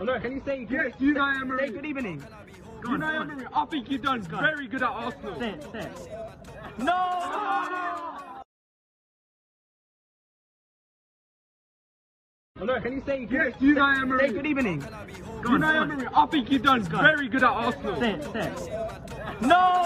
Oh, Hello, can you say good, Yes, Unai Emery. Say good evening. Go on, Unai go. Emery, I think you've done Go very good at Arsenal. Say it, say it. No! Oh, Hello, can you say Yes, Unai Emery. Say good evening. Go on, go Unai on. Emery, I think you've done Go very good at Arsenal. Say it, say it. No!